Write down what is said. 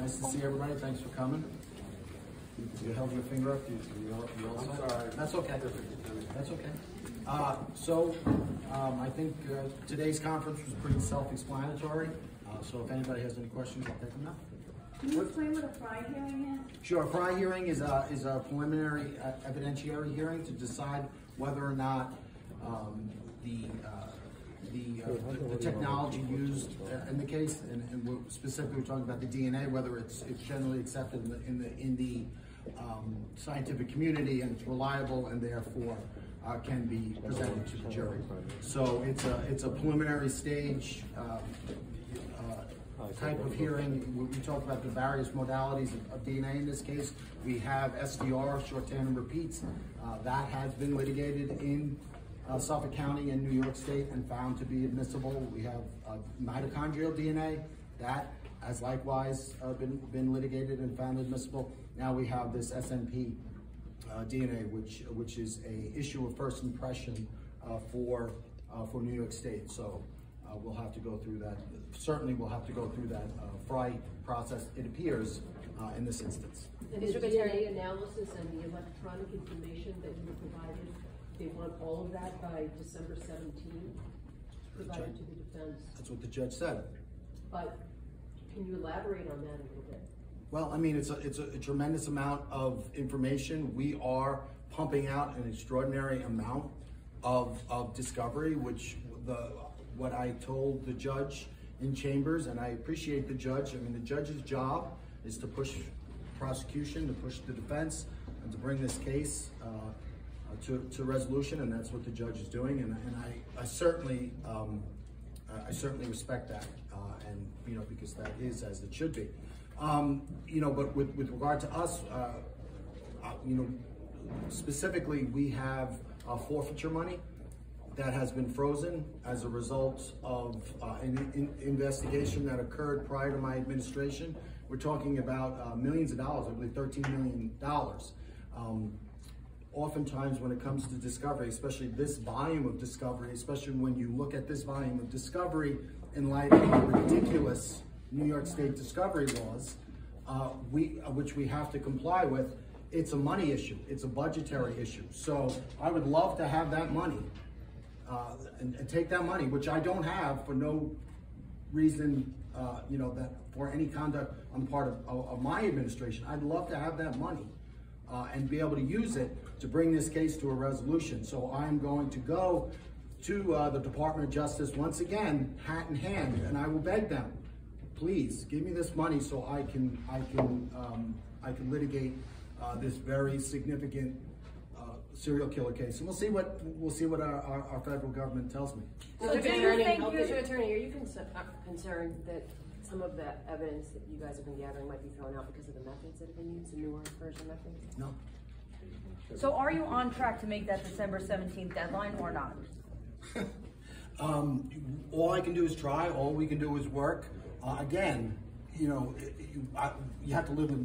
nice to see everybody. Thanks for coming. You held your finger up. You, you all, you all set? sorry. That's okay. That's okay. Uh, so, um, I think, uh, today's conference was pretty self-explanatory. Uh, so if anybody has any questions, I'll take them now. Can you explain what a Frye hearing is? Sure, a Frye hearing is a, is a preliminary uh, evidentiary hearing to decide whether or not, um, the, uh, the, uh, the- the technology used uh, in the case, and, and we're specifically talking about the DNA, whether it's, it's generally accepted in the, in the, in the, um, scientific community and it's reliable and therefore, uh, can be presented to the jury. So it's a, it's a preliminary stage, um, uh, type of hearing. We, we talked about the various modalities of, of DNA in this case. We have STR, short tandem repeats. Uh, that has been litigated in uh, Suffolk County and New York State and found to be admissible. We have uh, mitochondrial DNA that has likewise uh, been, been litigated and found admissible. Now we have this SNP uh, DNA, which which is a issue of first impression uh, for uh, for New York State. So we'll have to go through that. Certainly, we'll have to go through that Frye process. It appears in this instance. And DNA analysis and the electronic information that you provided, they want all of that by December seventeenth, provided to the defense. That's what the judge said. But can you elaborate on that a little bit? Well, I mean, it's a, it's a tremendous amount of information. We are pumping out an extraordinary amount of, of discovery, which the, what I told the judge in chambers, and I appreciate the judge. I mean, the judge's job is to push prosecution, to push the defense, and to bring this case, uh, uh, to, to resolution, and that's what the judge is doing, and, and I, I certainly, um, I- certainly respect that, uh, and, you know, because that is as it should be. Um, you know, but with, with regard to us, uh, uh, you know, specifically, we have uh, forfeiture money that has been frozen as a result of uh, an in- investigation that occurred prior to my administration. We're talking about uh, millions of dollars, I believe $13 million. Um, oftentimes when it comes to discovery, especially this volume of discovery, especially when you look at this volume of discovery in light of the ridiculous New York State discovery laws, uh, we, uh, which we have to comply with, it's a money issue, it's a budgetary issue. So I would love to have that money, uh, and, and take that money, which I don't have for no reason, uh, you know, that for any conduct on the part of, of, of my administration. I'd love to have that money uh, and be able to use it to bring this case to a resolution. So I'm going to go to uh, the Department of Justice once again, hat in hand, and I will beg them, please give me this money so I can I can um, I can litigate uh, this very significant uh, serial killer case. And we'll see what we'll see what our, our, our federal government tells me. So Mr. do you Attorney, think you- us- Mr. Tierney, are you uh, concerned that some of the evidence that you guys have been gathering might be thrown out because of the methods that have been used, the newer version methods? No. So are you on track to make that December seventeenth deadline or not? Um, all I can do is try. All we can do is work. Uh, again, you know, you, I, you have to live with